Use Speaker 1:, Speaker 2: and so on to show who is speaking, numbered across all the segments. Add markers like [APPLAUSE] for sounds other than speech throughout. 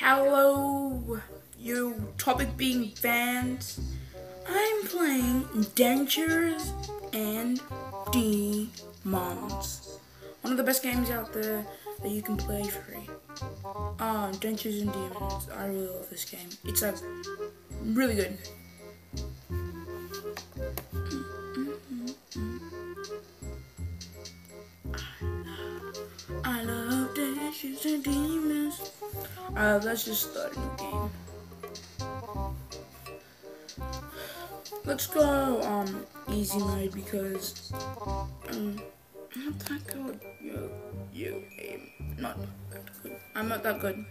Speaker 1: Hello, you topic being fans. I'm playing Dentures and Demons. One of the best games out there that you can play free. Um, Dentures and Demons. I really love this game. It's like really good. Alright, let's just start a new game. Let's go um easy mode because um I'm not that good. You you aim not that good. I'm not that good.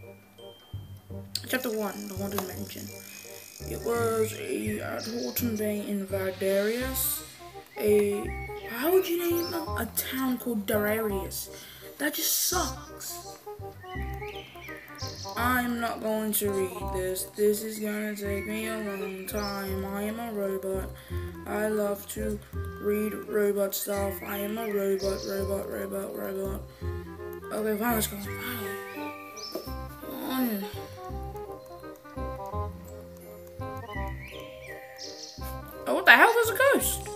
Speaker 1: Chapter one, the haunted mansion. It was a at Horton Bay in Vardarius. A how would you name a, a town called Dararius? That just sucks. I'm not going to read this. This is gonna take me a long time. I am a robot. I love to read robot stuff. I am a robot, robot, robot, robot. Okay, fine, let's go. Fine. Oh, what the hell? There's a ghost.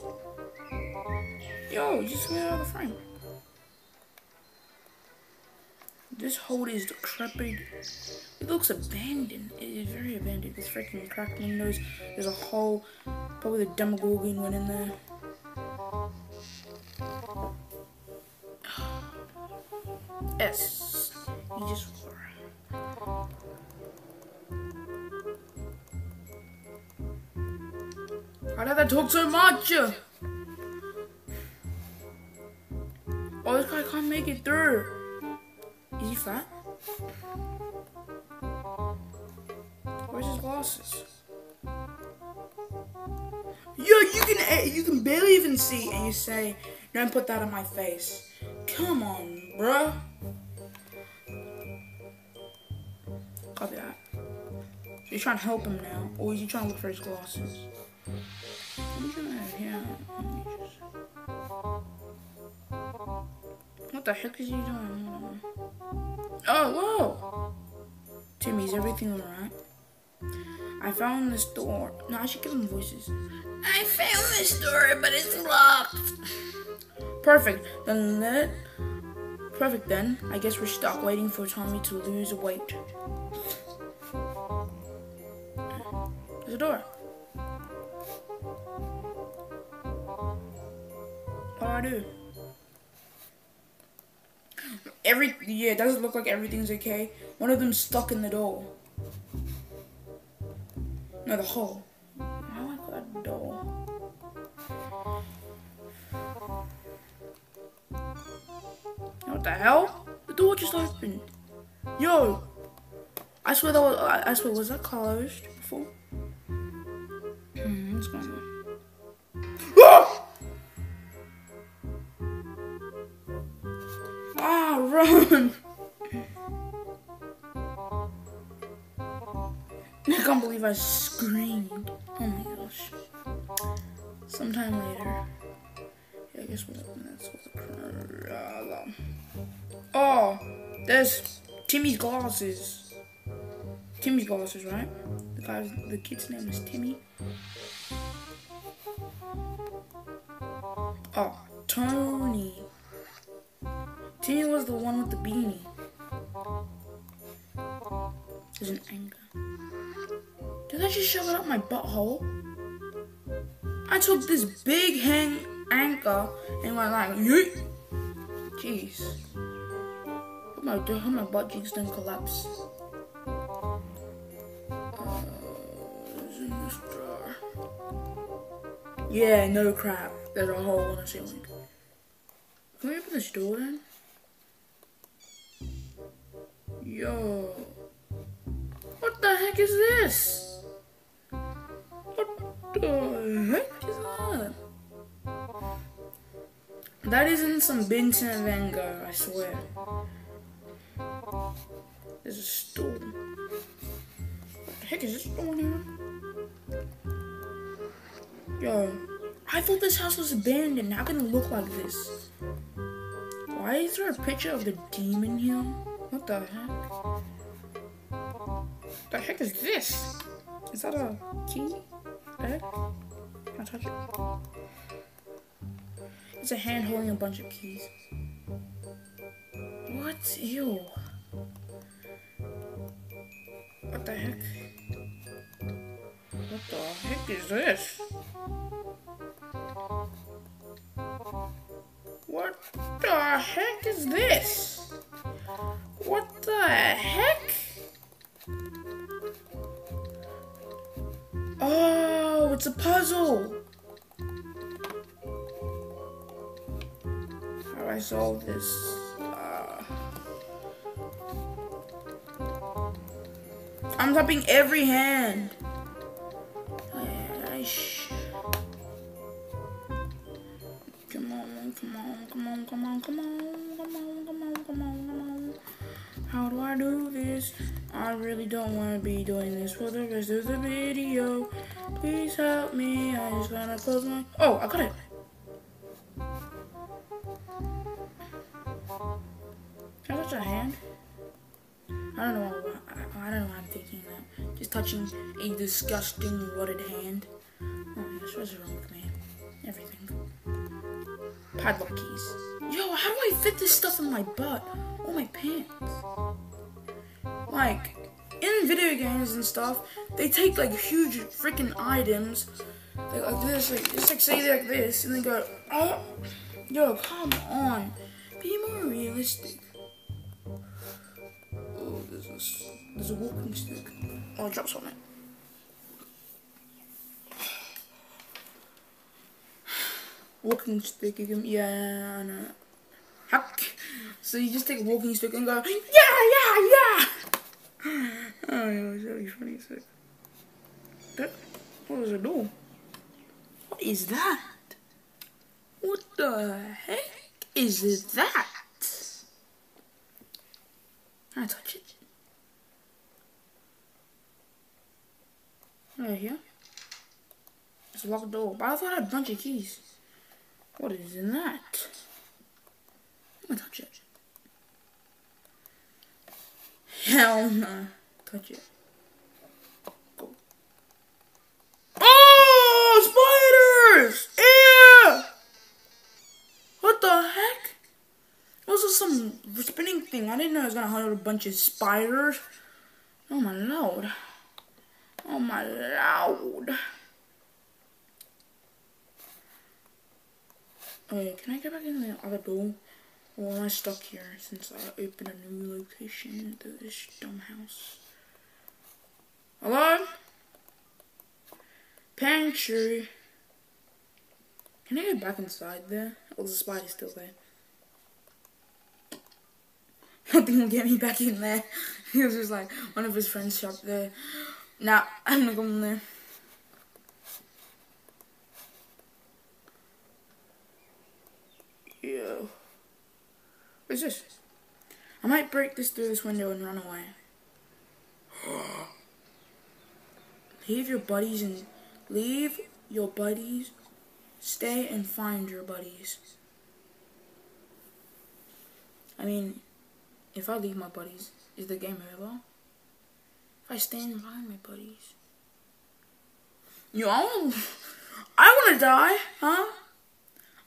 Speaker 1: Yo, just get out of the frame. This hold is decrepit. It looks abandoned. It is very abandoned. It's freaking cracked windows. There's a hole. Probably the Demogorgon went in there. [SIGHS] S. You just Why did talk so much? Oh, this guy can't make it through. Is he fat? Where's his glasses? Yo, you can eh, you can barely even see, and you say, "Don't put that on my face." Come on, bruh. Copy that. You're trying to help him now, or is he trying to look for his glasses? What the heck is he doing? Oh, whoa! Timmy, is everything alright? I found this door. No, I should give him voices. I found this door, but it's locked. Perfect. Then let. Perfect then. I guess we're stuck waiting for Tommy to lose weight. There's a door. What do I do? Every yeah, it doesn't look like everything's okay. One of them's stuck in the door. No, the hole. How I got a door? What the hell? The door just opened. Yo, I swear that was. I, swear was that closed before? Hmm, what's going on? Ah, run! [LAUGHS] I can't believe I screamed. Oh my gosh. Sometime later. Yeah, I guess what that's what the uh, Oh, there's Timmy's glasses. Timmy's glasses, right? The guy's the kid's name is Timmy. Oh, Tony. Timmy was the one with the beanie. There's an anchor. Did I just shove it up my butthole? I took this big hang anchor and went like, yeet. Jeez. Hope my, hope my butt cheeks don't collapse. Uh. Yeah, no crap. There's a hole in the ceiling. Can we open this door then? Yo. What the heck is this? What the heck is that? That isn't some Vincent Van Gogh, I swear. There's a stool. What the heck is this door here? Yo, I thought this house was abandoned. How can it look like this? Why is there a picture of the demon here? What the heck? The heck is this? Is that a key? Egg? Can I touch it? It's a hand holding a bunch of keys. What? Ew. What the heck? What the heck is this? What the heck is this? I solve this? Uh, I'm tapping every hand. Come on, come on, come on, come on, come on, come on, come on, come on, come on. How do I do this? I really don't want to be doing this for the rest of the video. Please help me. I just gotta close my. Oh, I got it. Can I touch a hand? I don't know. I, I don't know why I'm thinking that. Just touching a disgusting rotted hand. Oh, what's wrong with me? Everything. Padlock keys. Yo, how do I fit this stuff in my butt? Or my pants? Like, in video games and stuff, they take like huge freaking items, like, like this, like just like say like this, and then go, oh, yo, come on, be more realistic. There's a walking stick. Oh, I dropped something. Walking stick, you can, yeah, I know. Hack. So you just take a walking stick and go, yeah, yeah, yeah. Oh, yeah, it's really funny. So, that, what does it do? What is that? What the heck is that? Can I touch it? Right here. It's a locked door. But I thought I had a bunch of keys. What is in that? I'm gonna touch it. Hell no. Touch it. Go. Oh, spiders! Ew! What the heck? Was this some spinning thing? I didn't know it was gonna hunt a bunch of spiders. Oh my lord. Oh my lord. Okay, can I get back in the other door? Or am I stuck here since I opened a new location to this dumb house? Hello? Pantry. Can I get back inside there? Or is the spider still there? Nothing will get me back in there. [LAUGHS] He was just like, one of his friends shop there. Nah, [LAUGHS] I'm not going there. Yo. What is this? I might break this through this window and run away. [GASPS] leave your buddies and leave your buddies. Stay and find your buddies. I mean, if I leave my buddies, is the game over? I stay and find my buddies. You I want wanna die, huh?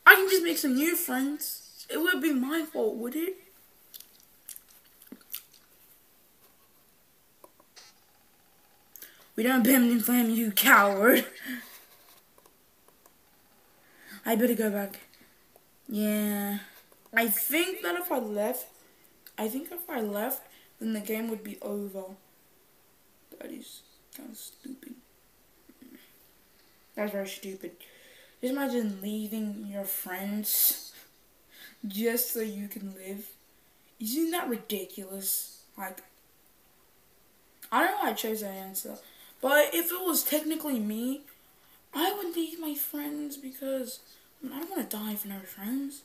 Speaker 1: I can just make some new friends. It would be my fault, would it? We don't bend and flame, you coward. [LAUGHS] I better go back. Yeah. I think that if I left, I think if I left, then the game would be over. That is kind of stupid. That's very stupid. Just imagine leaving your friends just so you can live. Isn't that ridiculous? Like, I don't know why I chose that answer. But if it was technically me, I would leave my friends because I, don't want to die for no friends.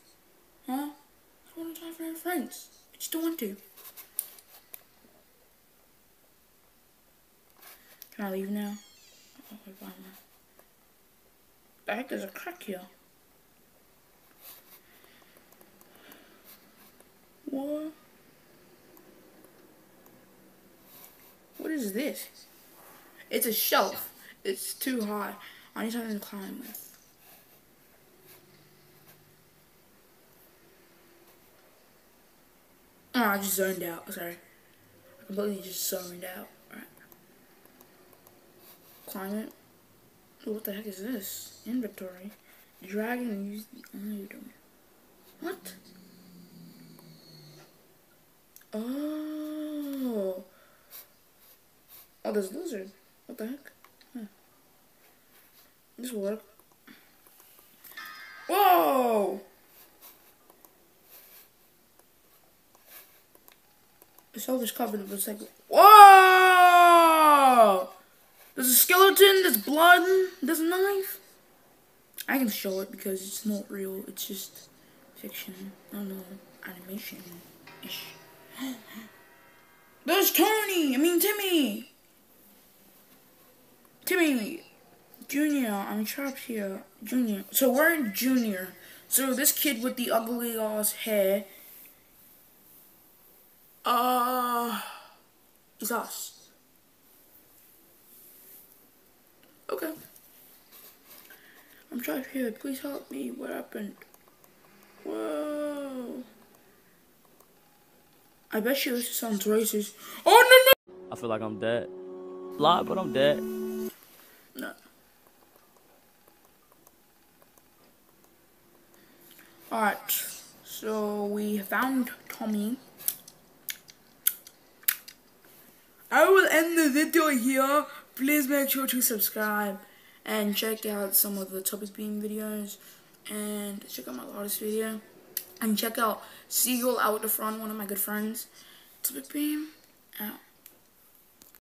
Speaker 1: Huh? I don't want to die for no friends. I just don't want to. Can I leave now? Okay, fine. The heck, there's a crack here. What? What is is this? It's a shelf. It's too high. I need something to climb with. Oh, I just zoned out. Sorry. I completely just zoned out. It. what the heck is this? Inventory. Dragon use the item. What? Oh. Oh, there's a lizard. What the heck? Huh. This will work. Whoa! The shelf is covered with like, whoa! There's a skeleton, there's blood, there's a knife. I can show it because it's not real, it's just fiction. I don't know, animation-ish. [GASPS] There's Tony! I mean Timmy! Timmy! Junior, I'm trapped here. Junior. So we're in Junior. So this kid with the ugly ass hair uh is us. Okay. I'm trapped here. Please help me. What happened? Whoa. I bet you this sounds racist. Oh no
Speaker 2: no! I feel like I'm dead. Lie, but I'm dead.
Speaker 1: No. Alright. So we found Tommy. I will end the video here. Please make sure to subscribe and check out some of the topic beam videos and check out my latest video and check out Seagull out the front, one of my good friends. Topic beam out.